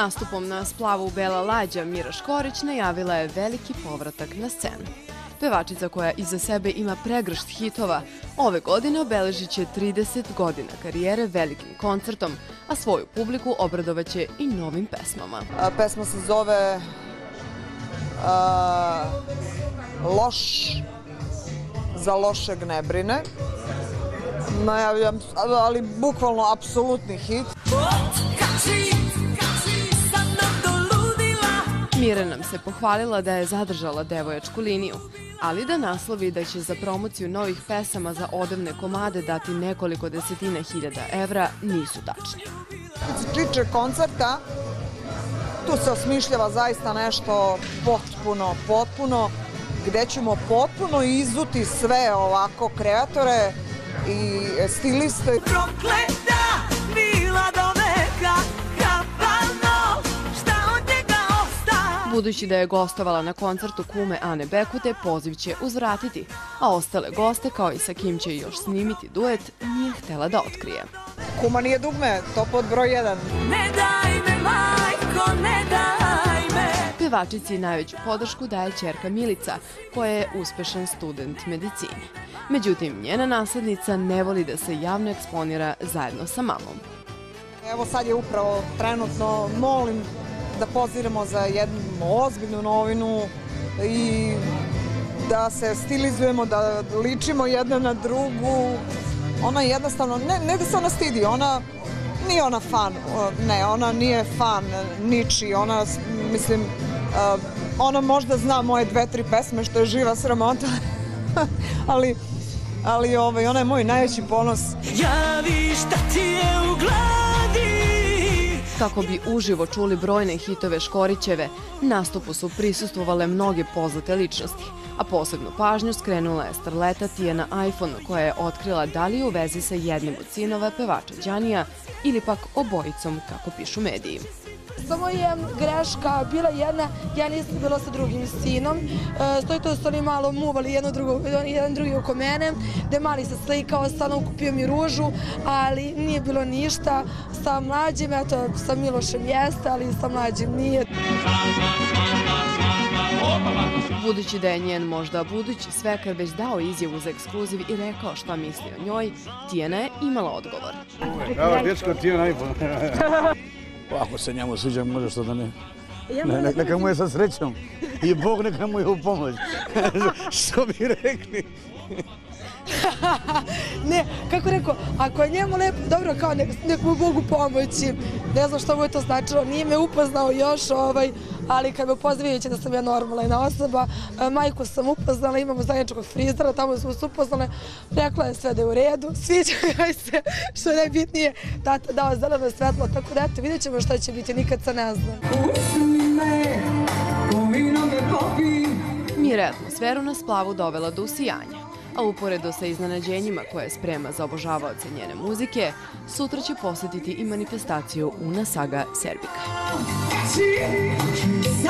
Nastupom na splavu Bela Lađa Mira Škorić najavila je veliki povratak na scenu. Pevačica koja iza sebe ima pregršt hitova, ove godine obeležit će 30 godina karijere velikim koncertom, a svoju publiku obradovaće i novim pesmama. A, pesma se zove a, Loš za lošeg ne brine. Najavljam, ali bukvalno apsolutni hit. Mira nam se pohvalila da je zadržala devojačku liniju, ali da naslovi da će za promociju novih pesama za odevne komade dati nekoliko desetina hiljada evra nisu tačni. Kad se tiče koncerta, tu se osmišljava zaista nešto potpuno, potpuno, gde ćemo potpuno izuti sve ovako kreatore i stiliste. Prokleta Budući da je gostovala na koncertu kume Ane Bekute, poziv će uzvratiti, a ostale goste, kao i sa kim će još snimiti duet, nije htela da otkrije. Kuma nije dugme, to pod broj jedan. Ne daj me, majko, ne daj me Pevačici najveću podršku daje čerka Milica, koja je uspešan student medicine. Međutim, njena naslednica ne voli da se javno eksponira zajedno sa mamom. Evo sad je upravo trenutno, molim da poziramo za jednu ozbiljnu novinu i da se stilizujemo, da ličimo jedna na drugu. Ona jednostavno, ne, ne da se ona stidi, ona nije ona fan, ne, ona nije fan niči, ona, mislim, ona možda zna moje dve, tri pesme, što je živa sramota, ali, ali ovaj, ona je moj najveći ponos. Javi šta ti je Kako bi uživo čuli brojne hitove Škorićeve, nastupu su prisustvovale mnoge poznate ličnosti, a posebnu pažnju skrenula je starleta Tijana iPhone koja je otkrila da li je u vezi sa jednim od sinova pevača Đanija ili pak obojicom, kako pišu mediji. Samo je greška bila jedna, ja nisam bila sa drugim sinom, e, stoji to su oni malo muvali jedno drugo, jedan drugi oko mene, gde mali se slikao, stano kupio mi ružu, ali nije bilo ništa. Sa mlađim, eto, sa Milošem jeste, ali sa mlađim nije. Budući da je njen možda budući svekar već dao izjavu za ekskluziv i rekao šta misli o njoj, Tijana je imala odgovor. Evo, dječko, ti je najbolj. Ako se njemu sviđa, može što da ne. Ne, ne, neka mu je sa srećom. I Bog neka mu je u pomoć. što bi rekli? ne, kako rekao, ako je njemu lepo, dobro, kao nek, nek mu Bogu pomoći. Ne znam što mu je to značilo, nije me upoznao još, ovaj, ali kad me upozna vidjet će da sam ja normalna osoba. E, majku sam upoznala, imamo zajedničkog frizera, tamo smo se upoznale. Rekla je sve da je u redu, sviđa joj se, što je najbitnije, tata dao zeleno svetlo, tako da eto, vidjet ćemo šta će biti, nikad se ne zna. Mira je atmosferu na splavu dovela do usijanja, a uporedo sa iznenađenjima koje sprema za obožavaoce njene muzike, sutra će posetiti i manifestaciju Una Saga Serbika. Sa mnom poludila Ona